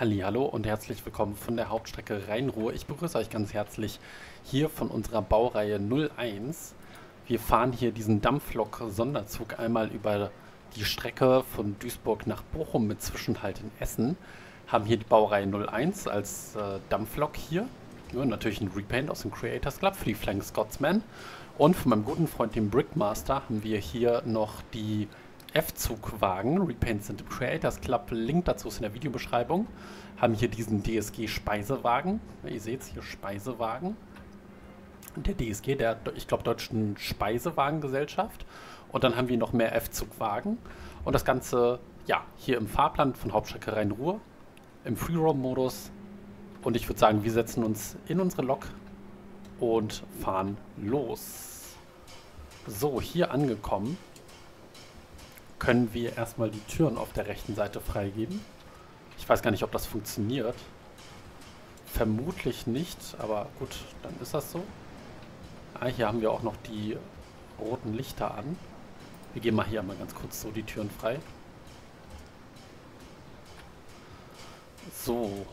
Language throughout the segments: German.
Hallo und herzlich willkommen von der Hauptstrecke Rhein-Ruhr. Ich begrüße euch ganz herzlich hier von unserer Baureihe 01. Wir fahren hier diesen Dampflok-Sonderzug einmal über die Strecke von Duisburg nach Bochum mit Zwischenhalt in Essen. Haben hier die Baureihe 01 als äh, Dampflok hier. Ja, natürlich ein Repaint aus dem Creators Club für die Flying Scotsman. Und von meinem guten Freund, dem Brickmaster, haben wir hier noch die F-Zugwagen, Repaint sind im Creators Club, Link dazu ist in der Videobeschreibung. Haben hier diesen DSG-Speisewagen. Ihr seht es hier, Speisewagen. Der DSG, der, ich glaube, Deutschen Speisewagengesellschaft. Und dann haben wir noch mehr F-Zugwagen. Und das Ganze, ja, hier im Fahrplan von Hauptstrecke Rhein-Ruhr, im Freeroam-Modus. Und ich würde sagen, wir setzen uns in unsere Lok und fahren los. So, hier angekommen können wir erstmal die Türen auf der rechten Seite freigeben. Ich weiß gar nicht, ob das funktioniert. Vermutlich nicht, aber gut, dann ist das so. Ah, hier haben wir auch noch die roten Lichter an. Wir gehen mal hier mal ganz kurz so die Türen frei. So,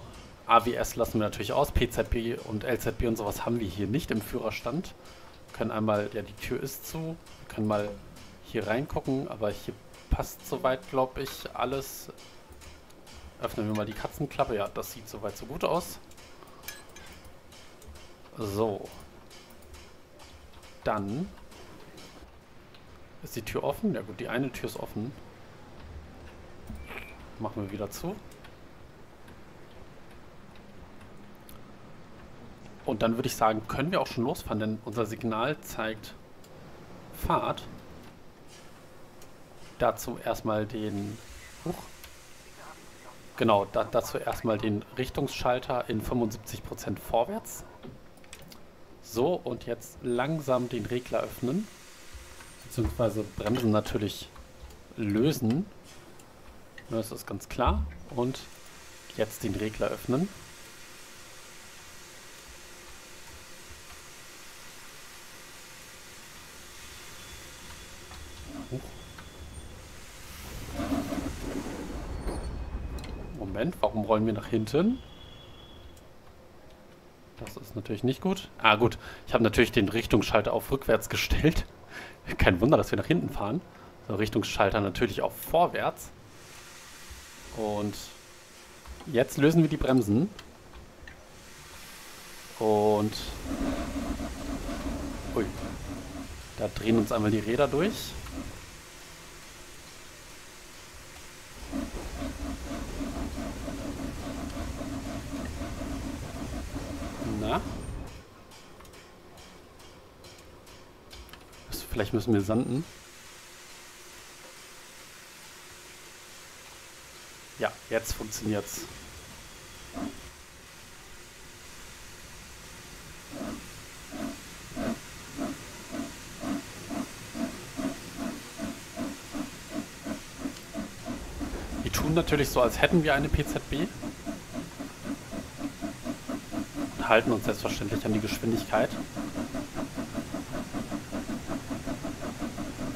AWS lassen wir natürlich aus. PZB und LZB und sowas haben wir hier nicht im Führerstand. Wir können einmal, ja die Tür ist zu, wir können mal hier reingucken, aber hier passt soweit, glaube ich, alles. Öffnen wir mal die Katzenklappe. Ja, das sieht soweit so gut aus. So. Dann ist die Tür offen. Ja gut, die eine Tür ist offen. Machen wir wieder zu. Und dann würde ich sagen, können wir auch schon losfahren, denn unser Signal zeigt Fahrt dazu erstmal den... Huch, genau, da, dazu erstmal den Richtungsschalter in 75% vorwärts. So, und jetzt langsam den Regler öffnen. Beziehungsweise Bremsen natürlich lösen. Das ist ganz klar. Und jetzt den Regler öffnen. Moment, warum rollen wir nach hinten? Das ist natürlich nicht gut. Ah gut, ich habe natürlich den Richtungsschalter auf rückwärts gestellt. Kein Wunder, dass wir nach hinten fahren. So, Richtungsschalter natürlich auf vorwärts. Und jetzt lösen wir die Bremsen. Und... Ui. Da drehen uns einmal die Räder durch. Na? Vielleicht müssen wir sanden. Ja, jetzt funktioniert's. Wir tun natürlich so, als hätten wir eine PZB. halten uns selbstverständlich an die Geschwindigkeit.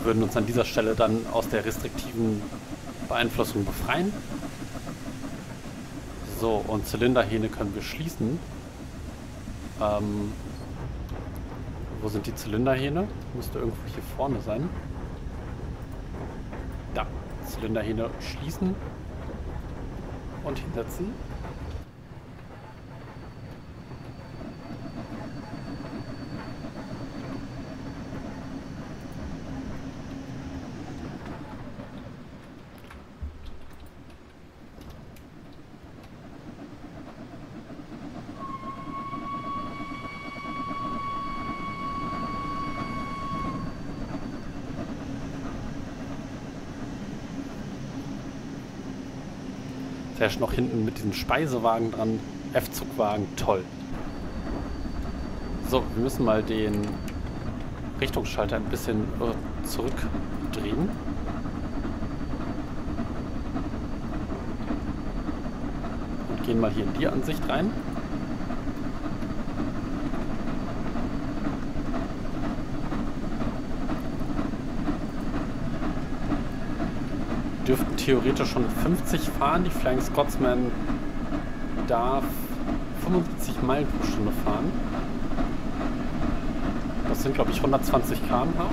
Würden uns an dieser Stelle dann aus der restriktiven Beeinflussung befreien. So, und Zylinderhähne können wir schließen. Ähm, wo sind die Zylinderhähne? Müsste irgendwo hier vorne sein. Da, Zylinderhähne schließen und hinsetzen. Ist noch hinten mit diesem Speisewagen dran. F-Zugwagen, toll. So, wir müssen mal den Richtungsschalter ein bisschen äh, zurückdrehen. Und gehen mal hier in die Ansicht rein. Dürften theoretisch schon 50 fahren. Die Flying Scotsman darf 75 Meilen pro Stunde fahren. Das sind, glaube ich, 120 km/h.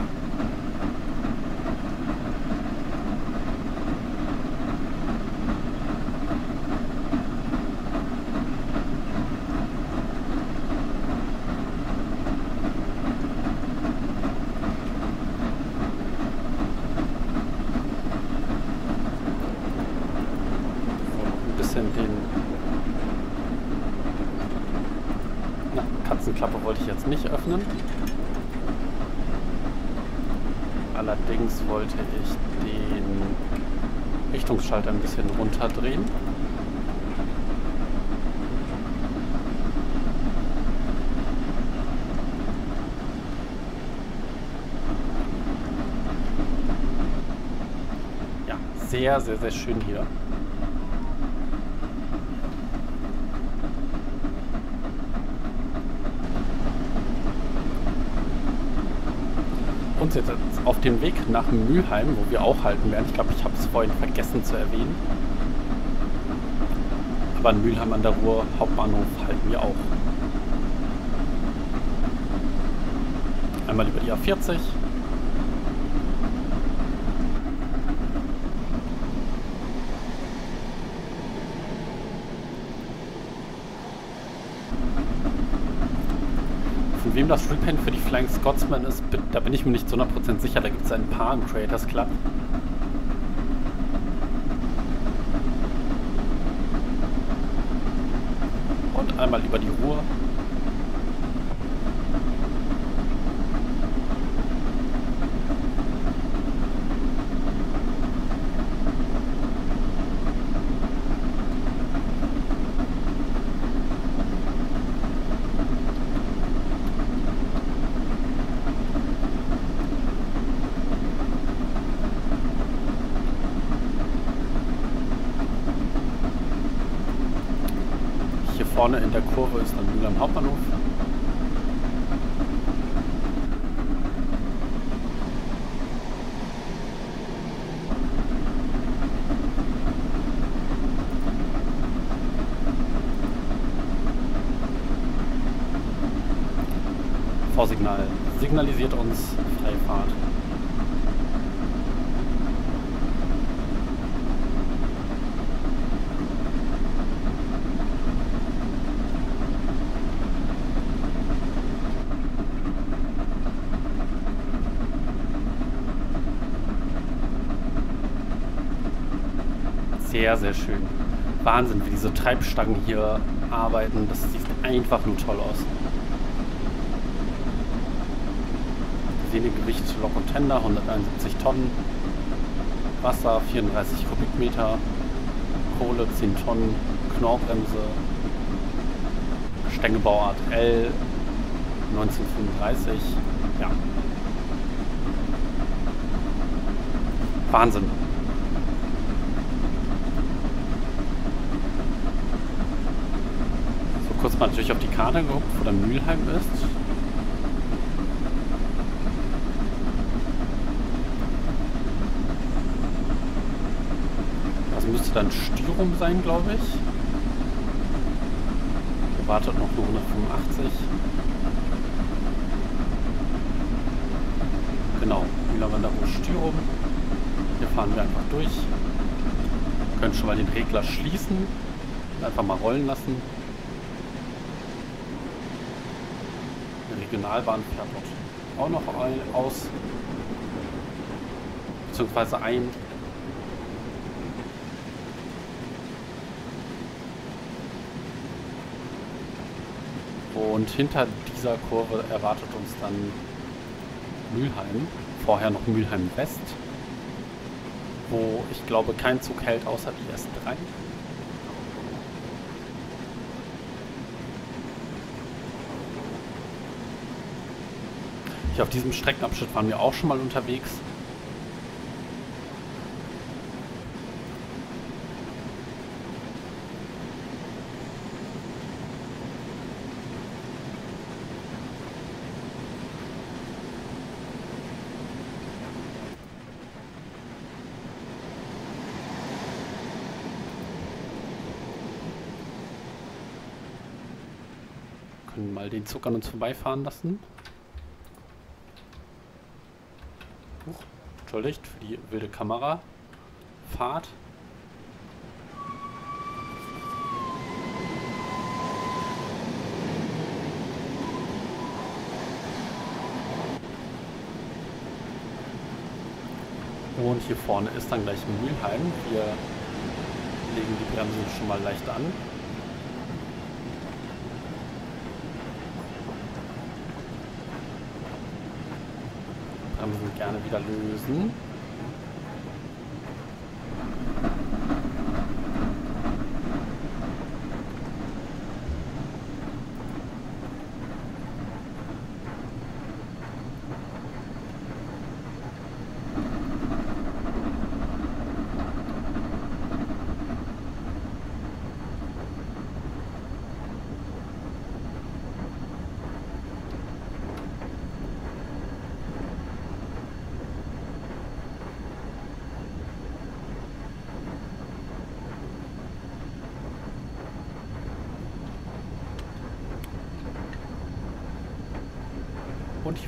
nicht öffnen. Allerdings wollte ich den Richtungsschalter ein bisschen runterdrehen. Ja, sehr, sehr, sehr schön hier. Uns jetzt auf dem Weg nach Mülheim, wo wir auch halten werden. Ich glaube, ich habe es vorhin vergessen zu erwähnen. Aber in Mülheim an der Ruhr Hauptbahnhof halten wir auch. Einmal über die A40 wem das Repaint für die Flying Scotsman ist, da bin ich mir nicht zu 100% sicher. Da gibt es ein paar im Creators Club. Und einmal über die Ruhr. Vorne in der Kurve ist dann Mühl am Hauptbahnhof. Vorsignal signalisiert uns freie Fahrt. Sehr, schön. Wahnsinn, wie diese Treibstangen hier arbeiten. Das sieht einfach nur toll aus. Sehen Gewicht Lok und Tender, 171 Tonnen. Wasser 34 Kubikmeter. Kohle 10 Tonnen. Knorrbremse. Stängebauart L 1935. Ja. Wahnsinn. Kurz mal natürlich auf die Karte geguckt, wo der Mülheim ist. Das müsste dann Styrum sein, glaube ich. Hier wartet noch nur 185. Genau, Mühlerwanderung Styrum. Hier fahren wir einfach durch. Wir können schon mal den Regler schließen. Einfach mal rollen lassen. Regionalbahn fährt dort auch noch aus. Beziehungsweise ein. Und hinter dieser Kurve erwartet uns dann Mülheim. Vorher noch Mülheim West. Wo ich glaube kein Zug hält außer die S3. Hier auf diesem Streckenabschnitt waren wir auch schon mal unterwegs. Können mal den Zug an uns vorbeifahren lassen. Entschuldigt für die wilde Kamerafahrt. Und hier vorne ist dann gleich Mülheim. Wir legen die Bremsen schon mal leicht an. Bremsen gerne wieder lösen.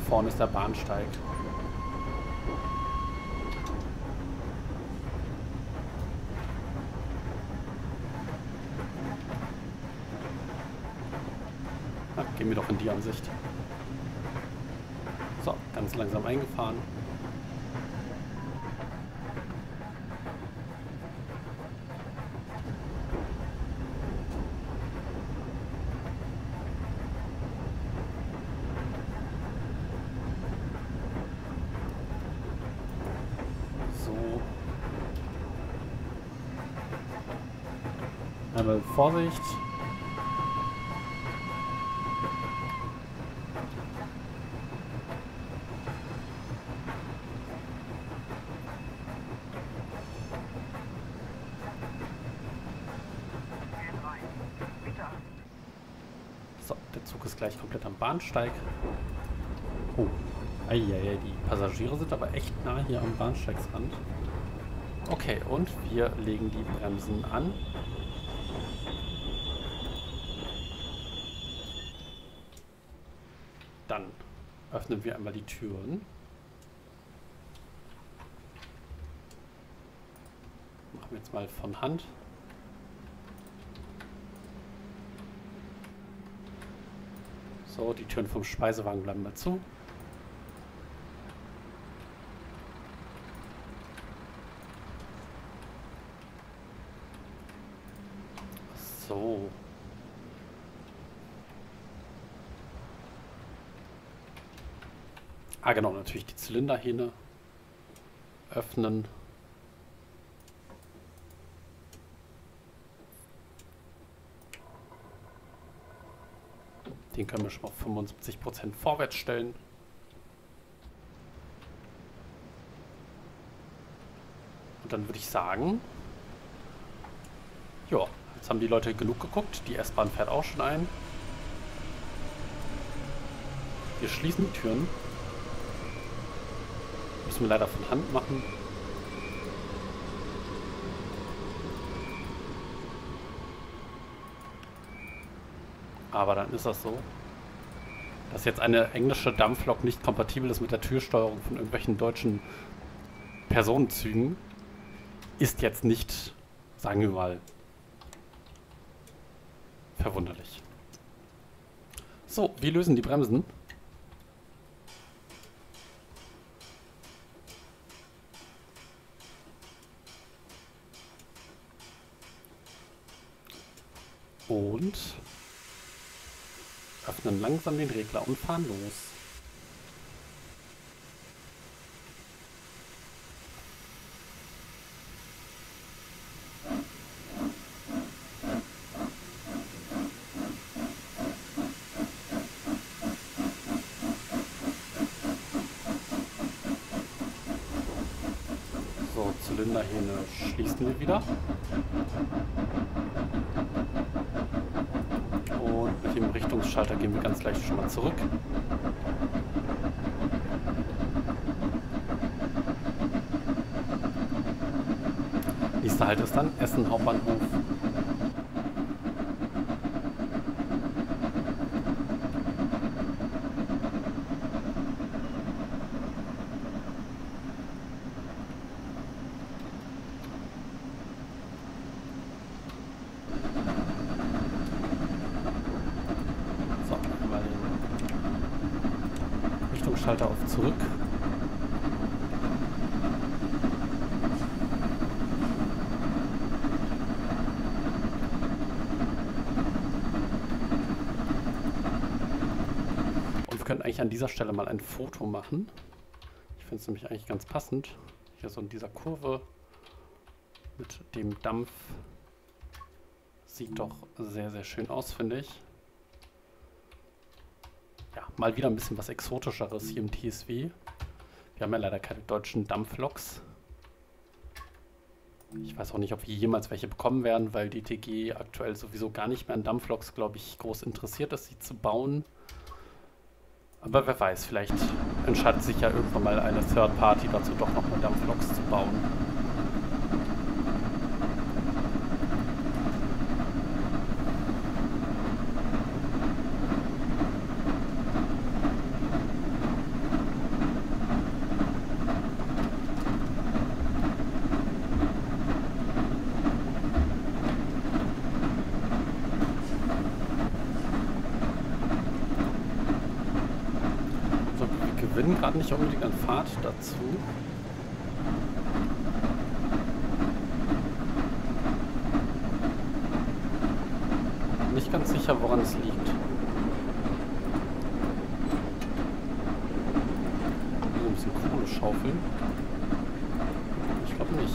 Vorne ist der Bahnsteig. Na, gehen wir doch in die Ansicht. So, ganz langsam eingefahren. Einmal Vorsicht. So, der Zug ist gleich komplett am Bahnsteig. Oh, eieiei, die Passagiere sind aber echt nah hier am Bahnsteigsrand. Okay, und wir legen die Bremsen an. Dann öffnen wir einmal die Türen. Machen wir jetzt mal von Hand. So, die Türen vom Speisewagen bleiben mal zu. So. Ah, genau, natürlich die Zylinderhähne öffnen. Den können wir schon auf 75% vorwärts stellen. Und dann würde ich sagen, ja, jetzt haben die Leute genug geguckt. Die S-Bahn fährt auch schon ein. Wir schließen die Türen. Müssen wir leider von Hand machen. Aber dann ist das so. Dass jetzt eine englische Dampflok nicht kompatibel ist mit der Türsteuerung von irgendwelchen deutschen Personenzügen, ist jetzt nicht, sagen wir mal, verwunderlich. So, wir lösen die Bremsen. Und öffnen langsam den Regler und fahren los. So, Zylinderhähne schließen wir wieder. Und mit dem Richtungsschalter gehen wir ganz leicht schon mal zurück. Nächster Halt ist dann Essen Hauptbahnhof. Schalter auf zurück. Und wir könnten eigentlich an dieser Stelle mal ein Foto machen. Ich finde es nämlich eigentlich ganz passend. Hier so in dieser Kurve mit dem Dampf. Sieht doch sehr, sehr schön aus, finde ich ja, mal wieder ein bisschen was Exotischeres hier im TSW. Wir haben ja leider keine deutschen Dampfloks. Ich weiß auch nicht, ob wir jemals welche bekommen werden, weil die TG aktuell sowieso gar nicht mehr an Dampfloks, glaube ich, groß interessiert ist, sie zu bauen. Aber wer weiß, vielleicht entscheidet sich ja irgendwann mal eine Third Party dazu, doch noch mal Dampfloks zu bauen. Gerade nicht unbedingt an Fahrt dazu. Nicht ganz sicher, woran es liegt. So ein bisschen Kohle schaufeln. Ich glaube nicht.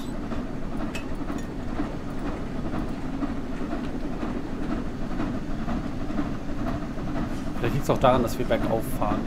Vielleicht liegt es auch daran, dass wir bergauf fahren.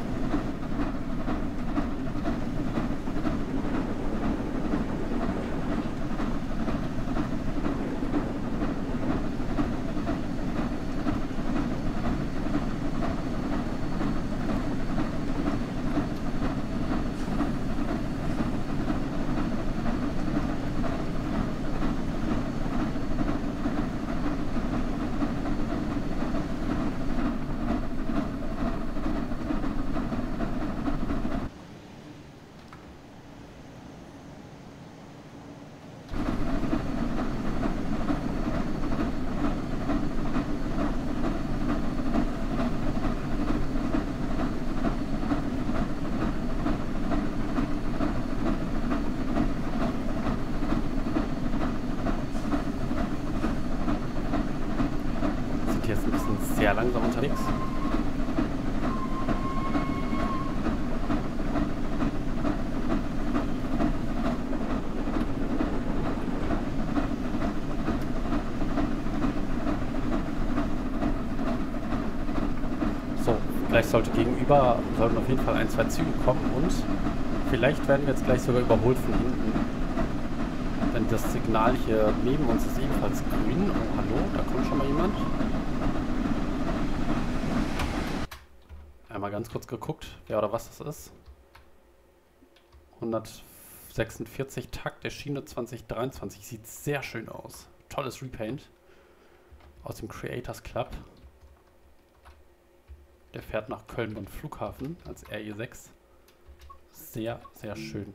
sehr langsam unterwegs. So, gleich sollte gegenüber, sollten auf jeden Fall ein, zwei Züge kommen und vielleicht werden wir jetzt gleich sogar überholt von hinten. Denn das Signal hier neben uns ist ebenfalls grün. Oh, hallo, da kommt schon mal jemand. Einmal ganz kurz geguckt, wer oder was das ist. 146 Takt der Schiene 2023. Sieht sehr schön aus. Tolles Repaint. Aus dem Creators Club. Der fährt nach Köln und Flughafen als RE6. Sehr, sehr schön.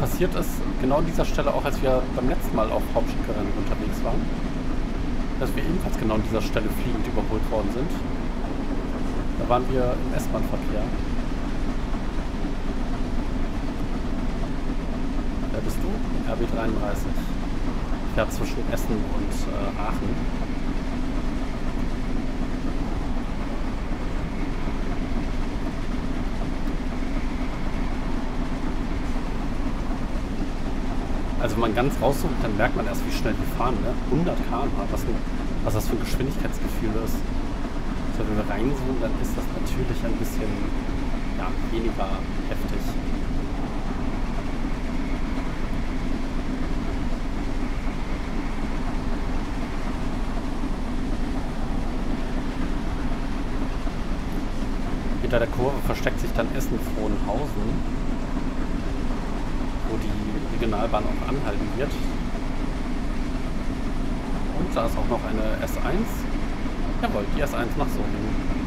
passiert ist, genau an dieser Stelle auch, als wir beim letzten Mal auf Hauptstreckerennen unterwegs waren. Dass wir ebenfalls genau an dieser Stelle fliegend überholt worden sind. Da waren wir im S-Bahn-Verkehr. Wer bist du? RB33. fährt zwischen Essen und äh, Aachen. Wenn man ganz rauszoomt, dann merkt man erst, wie schnell die fahren. Ne? 100 km/h, was, was das für ein Geschwindigkeitsgefühl ist. Also wenn wir reinzoomen, dann ist das natürlich ein bisschen ja, weniger heftig. Hinter der Kurve versteckt sich dann Essen-Frohnhausen wo die Regionalbahn auch anhalten wird. Und da ist auch noch eine S1. Jawohl, die S1 nach Solingen.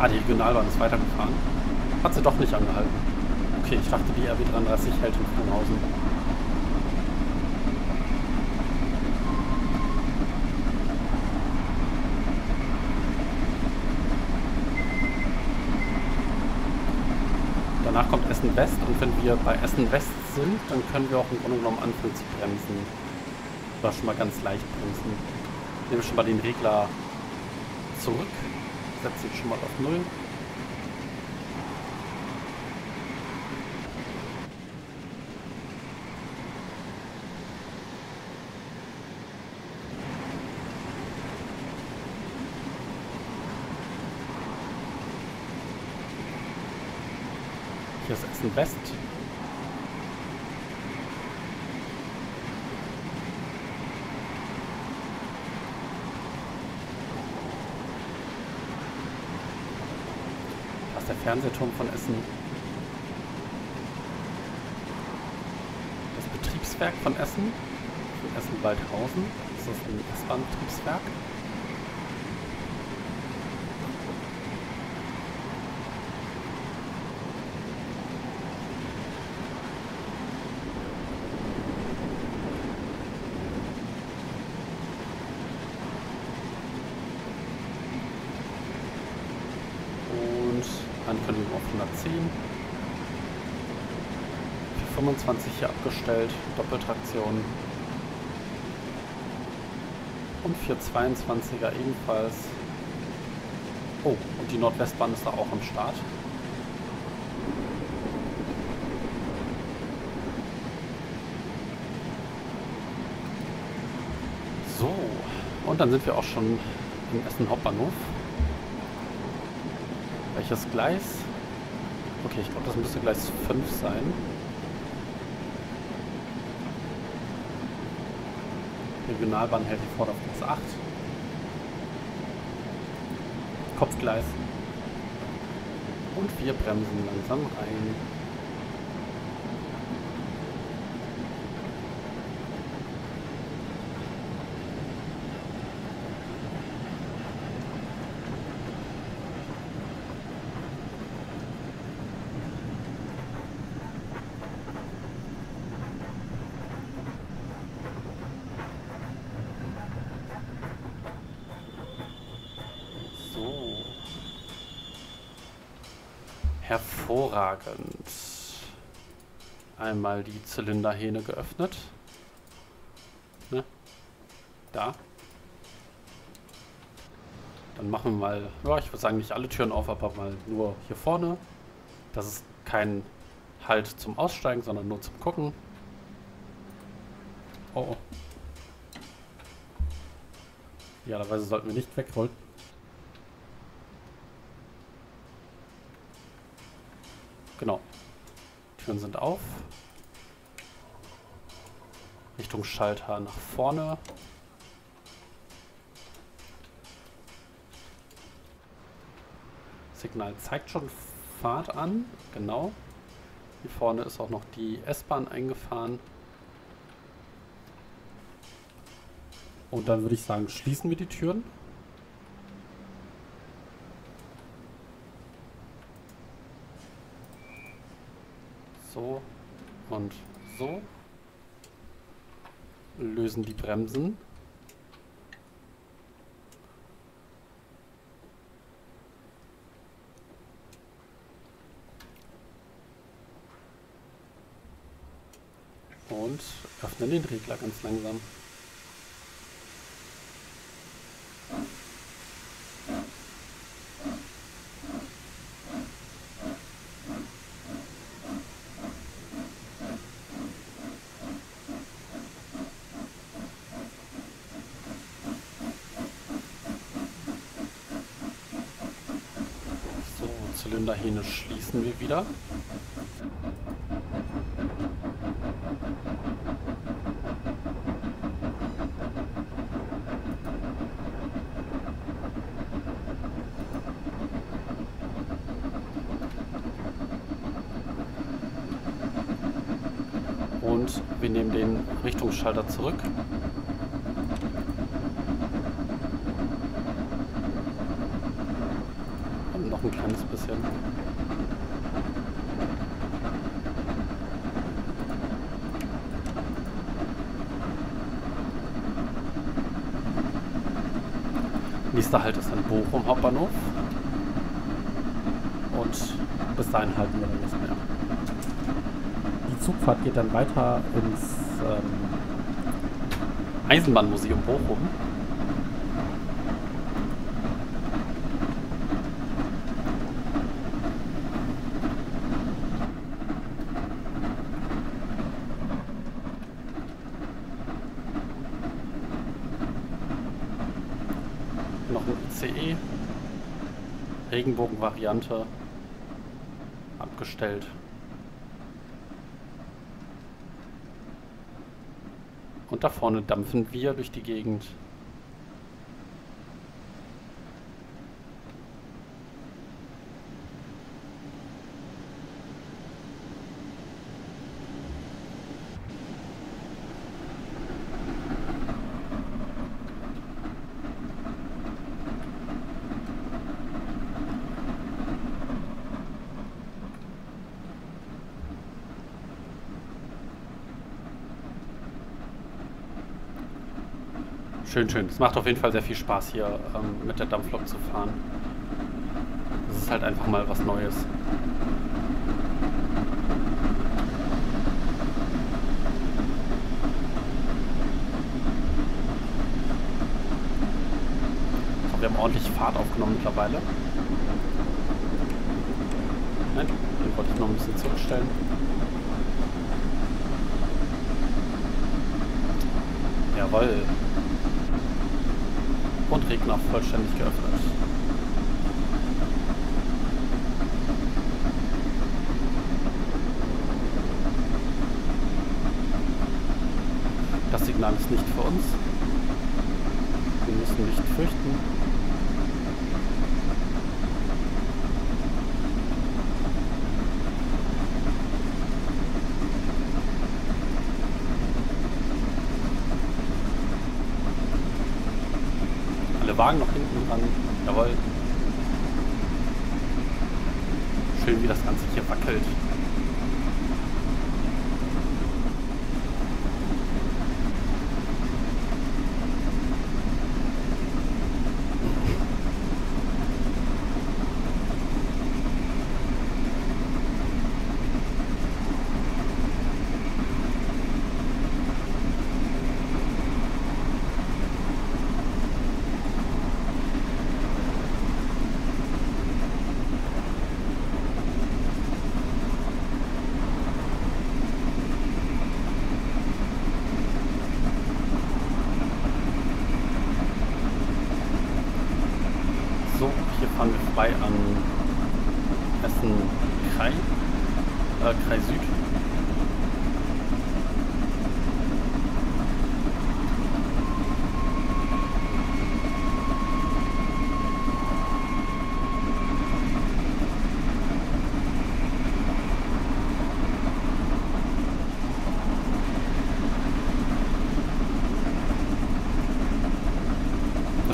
Ah, die Regionalbahn ist weitergefahren. Hat sie doch nicht angehalten. Okay, ich dachte, die RB33 hält in Frohnhausen. Danach kommt West und wenn wir bei Essen West sind, dann können wir auch im Grunde genommen anfangen zu bremsen. Oder schon mal ganz leicht bremsen. Nehmen wir schon mal den Regler zurück, setzen ihn schon mal auf Null. Ist Essen West. Das ist der Fernsehturm von Essen. Das Betriebswerk von Essen, Essen-Waldhausen. Das ist ein S-Bahn-Betriebswerk. 25 hier abgestellt, Doppeltraktion. Und 422er ebenfalls. Oh, und die Nordwestbahn ist da auch am Start. So, und dann sind wir auch schon im Essen Hauptbahnhof. Welches Gleis? Okay, ich glaube, das müsste Gleis 5 sein. Regionalbahn hält Vorder- auf Gleis 8. Kopfgleis. Und wir bremsen langsam rein. Hervorragend. Einmal die Zylinderhähne geöffnet. Ne? Da. Dann machen wir mal, ja, ich würde sagen nicht alle Türen auf, aber mal nur hier vorne. Das ist kein Halt zum Aussteigen, sondern nur zum Gucken. Oh. oh. Idealerweise sollten wir nicht wegrollen. Genau. Türen sind auf. Richtung Schalter nach vorne. Signal zeigt schon Fahrt an. Genau. Hier vorne ist auch noch die S-Bahn eingefahren. Und dann würde ich sagen, schließen wir die Türen. So und so. Lösen die Bremsen. Und öffnen den Regler ganz langsam. Schließen wir wieder. Und wir nehmen den Richtungsschalter zurück. ein kleines bisschen. Nächster Halt ist dann Bochum Hauptbahnhof. Und bis dahin halten wir dann nicht mehr. Die Zugfahrt geht dann weiter ins ähm, Eisenbahnmuseum Bochum. Regenbogen-Variante abgestellt. Und da vorne dampfen wir durch die Gegend. Schön, schön. Es macht auf jeden Fall sehr viel Spaß hier ähm, mit der Dampflok zu fahren. Das ist halt einfach mal was Neues. So, wir haben ordentlich Fahrt aufgenommen mittlerweile. Nein, den wollte ich noch ein bisschen zurückstellen. Jawoll und Regner vollständig geöffnet. Das Signal ist nicht für uns. Wir müssen nicht fürchten. Wagen noch hinten dran. Jawohl. Schön, wie das Ganze hier wackelt.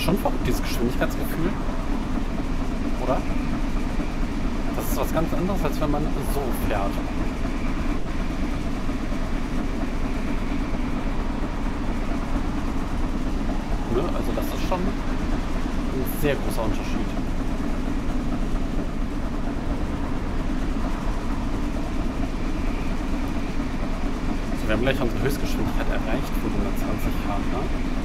Schon verrückt, dieses Geschwindigkeitsgefühl. Oder? Das ist was ganz anderes, als wenn man so fährt. Ne? Also das ist schon ein sehr großer Unterschied. So wir haben gleich unsere Höchstgeschwindigkeit erreicht für 120 km.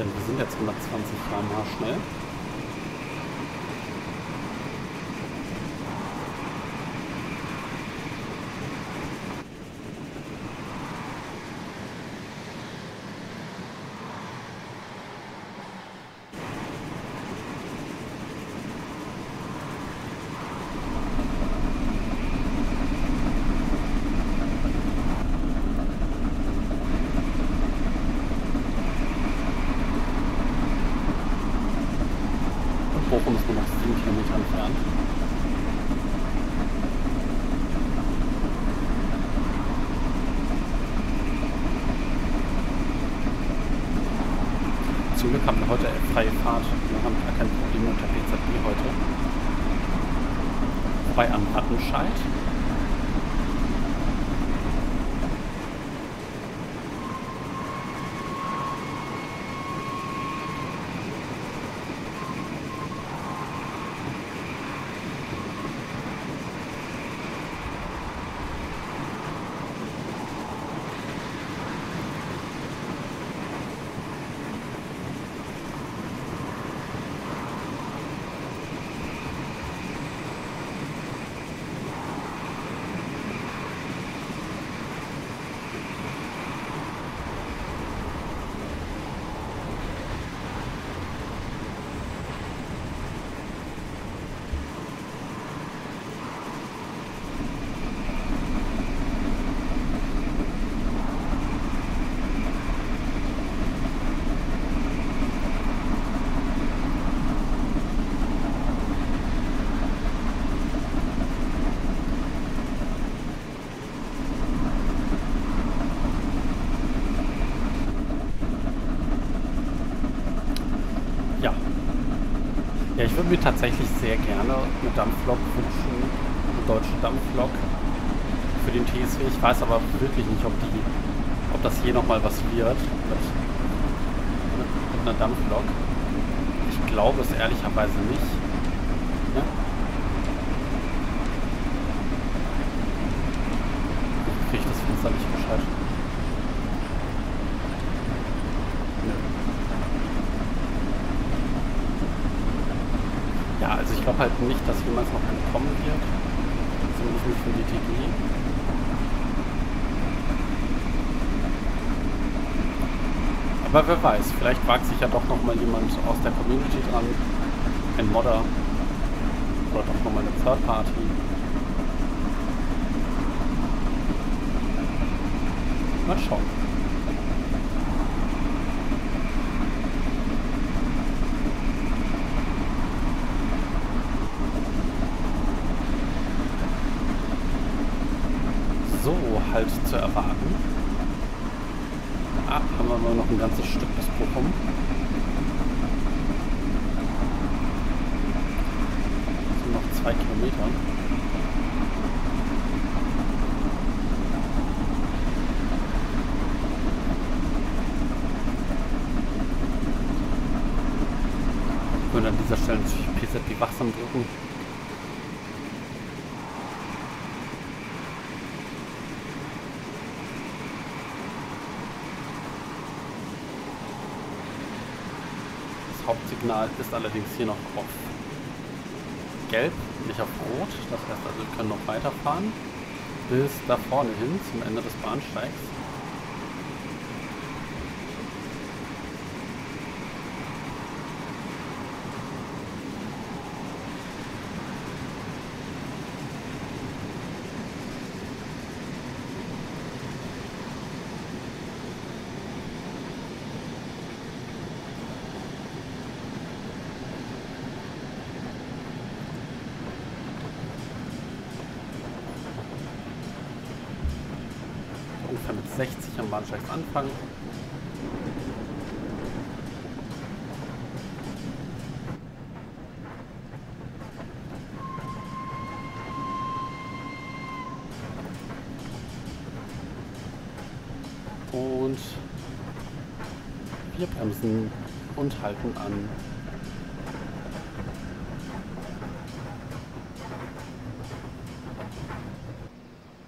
Denn wir sind jetzt 120 km/h schnell. Würde mir tatsächlich sehr gerne eine Dampflok wünschen, eine deutsche Dampflok für den TSW. Ich weiß aber wirklich nicht, ob die, ob das hier nochmal was wird mit, mit, einer Dampflok. Ich glaube es ehrlicherweise nicht. Ja? Kriege ich das Fenster nicht gescheit? ich glaube halt nicht, dass jemals noch eine kommen wird. Zumindest nicht für die TG. Aber wer weiß, vielleicht wagt sich ja doch noch mal jemand aus der Community dran. Ein Modder. Oder doch noch mal eine Third Party. Mal schauen. halt zu erwarten. Ah, haben wir noch ein ganzes Stück bis Bochum. Das sind noch zwei Kilometer. Und an dieser Stelle natürlich PZB wachsam drücken. Hauptsignal ist allerdings hier noch auf gelb, nicht auf rot. Das heißt also, wir können noch weiterfahren bis da vorne hin zum Ende des Bahnsteigs. Vom Bahnsteigsanfang. Und wir bremsen und halten an.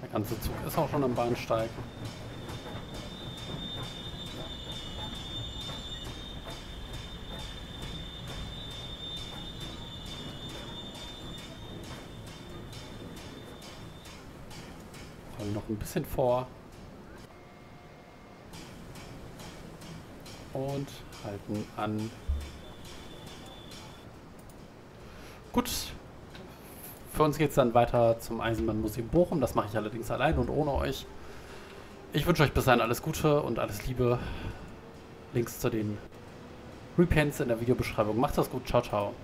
Der ganze Zug ist auch schon am Bahnsteig. Rollen noch ein bisschen vor. und halten an. Gut. Für uns geht es dann weiter zum Eisenbahnmuseum Bochum. Das mache ich allerdings allein und ohne euch. Ich wünsche euch bis dahin alles Gute und alles Liebe. Links zu den Repents in der Videobeschreibung. Macht das gut. Ciao, ciao.